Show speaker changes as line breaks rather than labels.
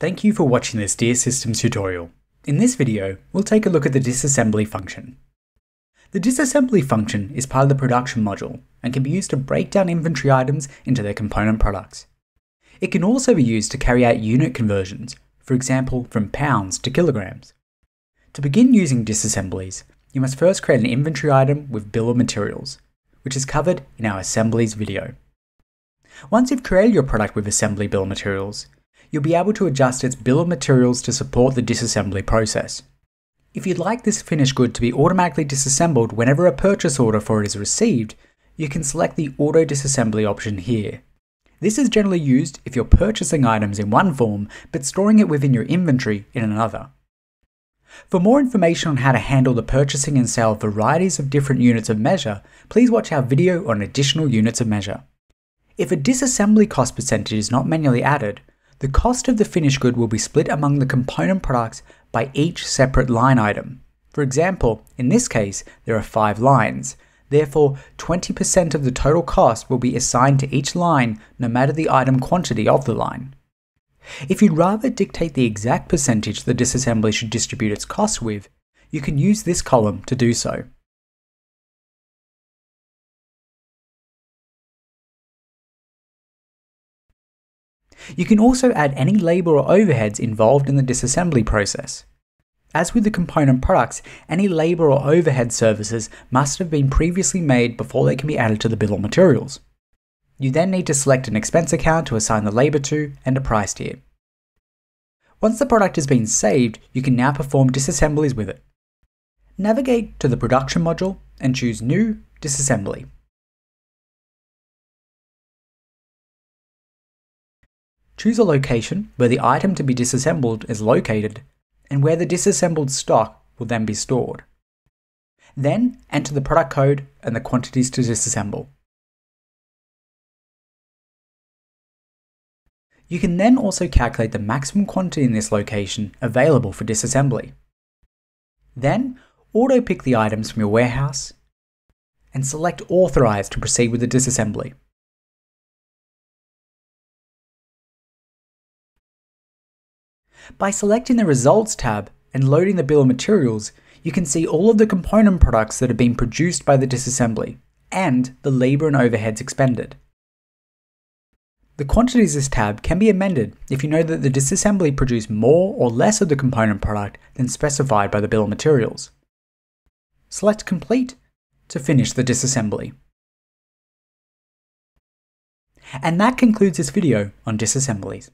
Thank you for watching this Dear Systems tutorial. In this video, we'll take a look at the disassembly function. The disassembly function is part of the production module and can be used to break down inventory items into their component products. It can also be used to carry out unit conversions, for example from pounds to kilograms. To begin using disassemblies, you must first create an inventory item with bill of materials, which is covered in our assemblies video. Once you've created your product with assembly bill of materials, you'll be able to adjust its bill of materials to support the disassembly process. If you'd like this finished good to be automatically disassembled whenever a purchase order for it is received, you can select the Auto Disassembly option here. This is generally used if you're purchasing items in one form but storing it within your inventory in another. For more information on how to handle the purchasing and sale of varieties of different units of measure, please watch our video on additional units of measure. If a disassembly cost percentage is not manually added, the cost of the finished good will be split among the component products by each separate line item. For example, in this case, there are five lines. Therefore, 20% of the total cost will be assigned to each line no matter the item quantity of the line. If you'd rather dictate the exact percentage the disassembly should distribute its cost with, you can use this column to do so. You can also add any labour or overheads involved in the disassembly process. As with the component products, any labour or overhead services must have been previously made before they can be added to the bill of materials. You then need to select an expense account to assign the labour to and a price tier. Once the product has been saved, you can now perform disassemblies with it. Navigate to the production module and choose New Disassembly. Choose a location where the item to be disassembled is located and where the disassembled stock will then be stored. Then enter the product code and the quantities to disassemble. You can then also calculate the maximum quantity in this location available for disassembly. Then, auto-pick the items from your warehouse and select Authorize to proceed with the disassembly. By selecting the Results tab and loading the bill of materials, you can see all of the component products that have been produced by the disassembly, and the labour and overheads expended. The Quantities tab can be amended if you know that the disassembly produced more or less of the component product than specified by the bill of materials. Select Complete to finish the disassembly. And that concludes this video on disassemblies.